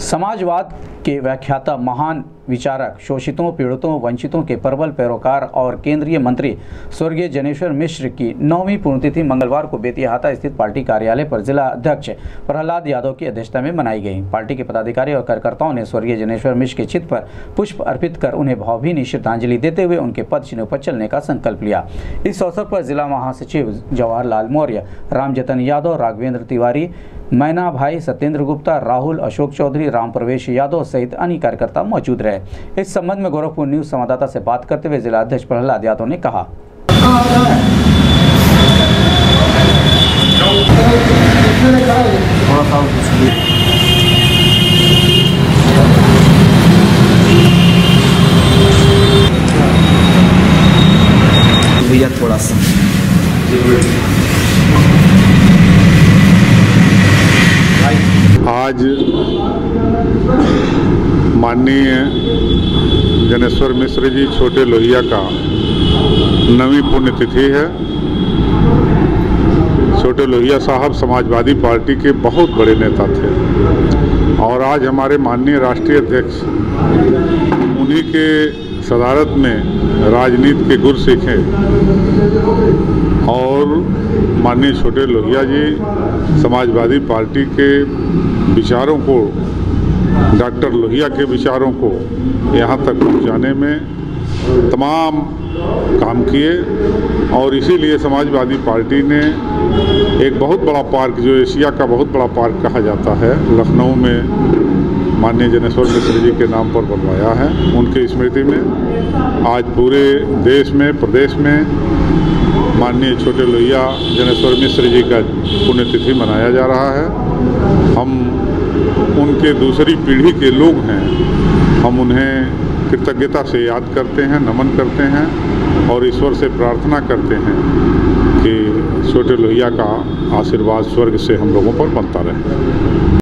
समाजवाद के व्याख्याता महान विचारक, शोषितों, पीड़ितों, वंचितों के प्रबल पैरोकार और केंद्रीय मंत्री स्वर्गीय जनेश्वर मिश्र की नौवीं पुण्यतिथि मंगलवार को बेतियाहाता स्थित पार्टी कार्यालय पर जिला अध्यक्ष प्रहलाद यादव की अध्यक्षता में मनाई गई। पार्टी के पदाधिकारी और कार्यकर्ताओं ने स्वर्गीय जनेश्वर मिश्र के चित्र पर पुष्प अर्पित कर उन्हें भावभीनी श्रद्धांजलि देते हुए उनके पद चिन्ह पर चलने का संकल्प लिया। इस अवसर पर जिला महासचिव जवाहरलाल मौर्य, रामजतन यादव, राघवेंद्र तिवारी मैना भाई सत्येंद्र गुप्ता, राहुल अशोक चौधरी राम प्रवेश यादव सहित अन्य कार्यकर्ता मौजूद रहे। इस संबंध में गोरखपुर न्यूज़ संवाददाता से बात करते हुए जिला अध्यक्ष प्रहलाद यादव ने कहा। भैया थोड़ा सा। आज माननीय जनेश्वर मिश्र जी छोटे लोहिया का नवी पुण्यतिथि है। छोटे लोहिया साहब समाजवादी पार्टी के बहुत बड़े नेता थे। और आज हमारे माननीय राष्ट्रीय अध्यक्ष, उन्हीं के सदारत में राजनीति के गुर सीखे। और माननीय छोटे लोहिया जी समाजवादी पार्टी के विचारों को डॉक्टर लोहिया के विचारों को यहाँ तक पहुँचाने में तमाम काम किए और इसीलिए समाजवादी पार्टी ने एक बहुत बड़ा पार्क, जो एशिया का बहुत बड़ा पार्क कहा जाता है, लखनऊ में माननीय जनेश्वर मिश्र जी के नाम पर बनवाया है। उनकी स्मृति में आज पूरे देश में, प्रदेश में माननीय छोटे लोहिया जनेश्वर मिश्र जी का पुण्यतिथि मनाया जा रहा है। हम उनके दूसरी पीढ़ी के लोग हैं। हम उन्हें कृतज्ञता से याद करते हैं, नमन करते हैं और ईश्वर से प्रार्थना करते हैं कि छोटे लोहिया का आशीर्वाद स्वर्ग से हम लोगों पर बनता रहे।